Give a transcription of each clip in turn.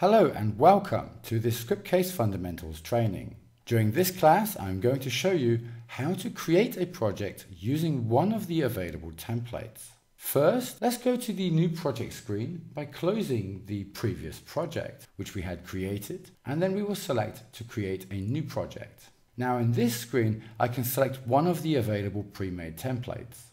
Hello and welcome to this Scriptcase Fundamentals training. During this class, I'm going to show you how to create a project using one of the available templates. First, let's go to the new project screen by closing the previous project, which we had created, and then we will select to create a new project. Now in this screen, I can select one of the available pre-made templates.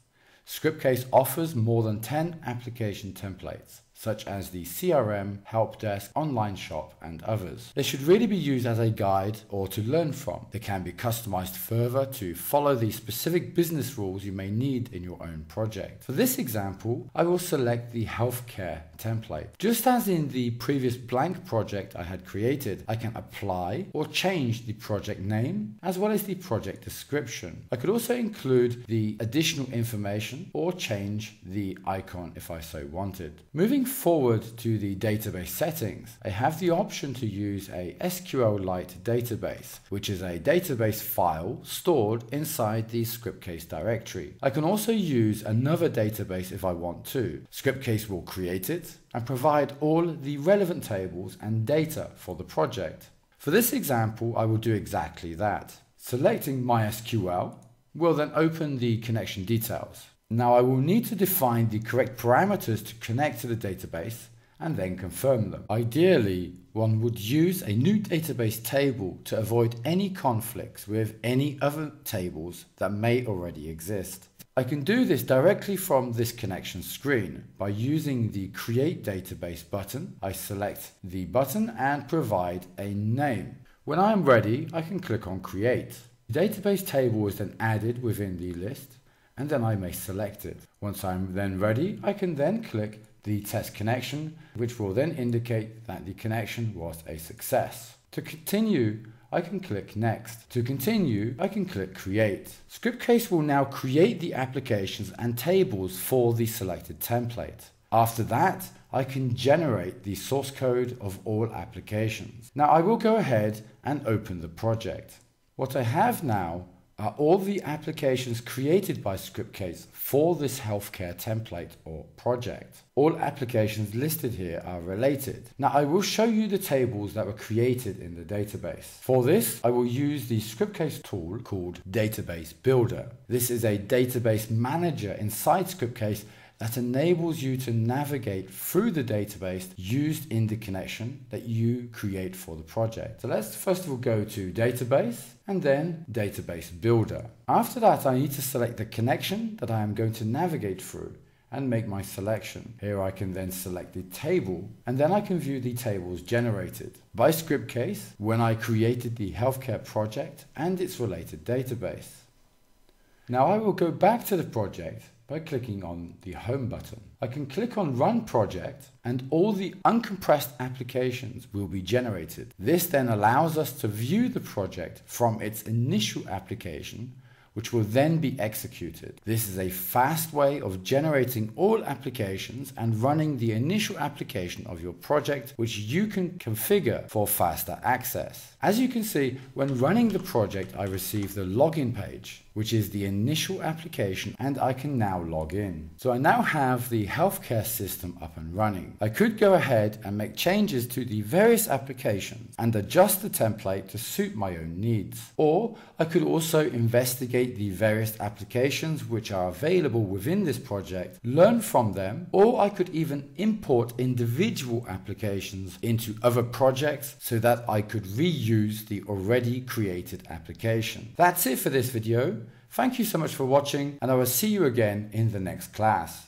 Scriptcase offers more than 10 application templates such as the CRM, help desk, online shop, and others. They should really be used as a guide or to learn from. They can be customized further to follow the specific business rules you may need in your own project. For this example, I will select the healthcare template. Just as in the previous blank project I had created, I can apply or change the project name as well as the project description. I could also include the additional information or change the icon if I so wanted. Moving forward to the database settings, I have the option to use a SQLite database, which is a database file stored inside the Scriptcase directory. I can also use another database if I want to. Scriptcase will create it and provide all the relevant tables and data for the project. For this example, I will do exactly that. Selecting MySQL will then open the connection details. Now I will need to define the correct parameters to connect to the database and then confirm them. Ideally, one would use a new database table to avoid any conflicts with any other tables that may already exist. I can do this directly from this connection screen by using the Create Database button. I select the button and provide a name. When I am ready, I can click on Create. The database table is then added within the list and then I may select it. Once I'm then ready, I can then click the test connection, which will then indicate that the connection was a success. To continue, I can click Next. To continue, I can click Create. Scriptcase will now create the applications and tables for the selected template. After that, I can generate the source code of all applications. Now I will go ahead and open the project. What I have now are all the applications created by Scriptcase for this healthcare template or project. All applications listed here are related. Now I will show you the tables that were created in the database. For this, I will use the Scriptcase tool called Database Builder. This is a database manager inside Scriptcase that enables you to navigate through the database used in the connection that you create for the project. So let's first of all go to database and then database builder. After that, I need to select the connection that I am going to navigate through and make my selection. Here I can then select the table and then I can view the tables generated by Scriptcase when I created the healthcare project and its related database. Now I will go back to the project by clicking on the Home button. I can click on Run Project and all the uncompressed applications will be generated. This then allows us to view the project from its initial application which will then be executed. This is a fast way of generating all applications and running the initial application of your project, which you can configure for faster access. As you can see, when running the project, I receive the login page which is the initial application and I can now log in. So I now have the healthcare system up and running. I could go ahead and make changes to the various applications and adjust the template to suit my own needs. Or I could also investigate the various applications which are available within this project, learn from them, or I could even import individual applications into other projects so that I could reuse the already created application. That's it for this video. Thank you so much for watching and I will see you again in the next class.